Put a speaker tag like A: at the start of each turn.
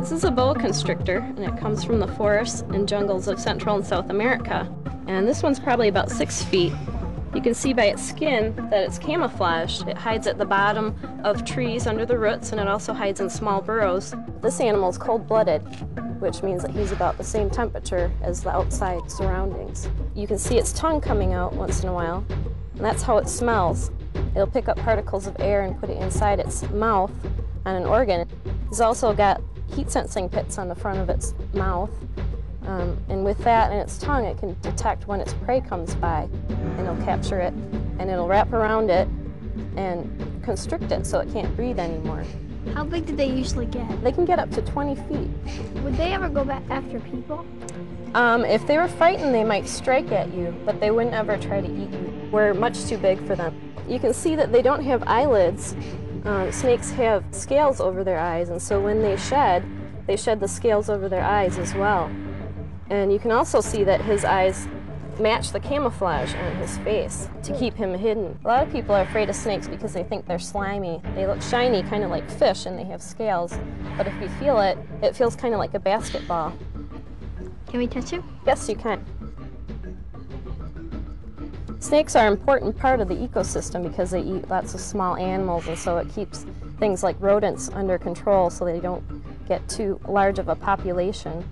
A: This is a boa constrictor, and it comes from the forests and jungles of Central and South America. And this one's probably about six feet. You can see by its skin that it's camouflaged. It hides at the bottom of trees under the roots, and it also hides in small burrows. This animal is cold-blooded, which means that he's about the same temperature as the outside surroundings. You can see its tongue coming out once in a while, and that's how it smells. It'll pick up particles of air and put it inside its mouth on an organ. It's also got heat sensing pits on the front of its mouth. Um, and with that and its tongue, it can detect when its prey comes by, and it'll capture it, and it'll wrap around it and constrict it so it can't breathe anymore.
B: How big do they usually get?
A: They can get up to 20 feet.
B: Would they ever go back after people?
A: Um, if they were frightened, they might strike at you, but they wouldn't ever try to eat you. We're much too big for them. You can see that they don't have eyelids. Um, snakes have scales over their eyes, and so when they shed, they shed the scales over their eyes as well. And you can also see that his eyes match the camouflage on his face to keep him hidden. A lot of people are afraid of snakes because they think they're slimy. They look shiny, kind of like fish, and they have scales. But if you feel it, it feels kind of like a basketball.
B: Can we touch him?
A: Yes, you can. Snakes are an important part of the ecosystem because they eat lots of small animals, and so it keeps things like rodents under control so they don't get too large of a population.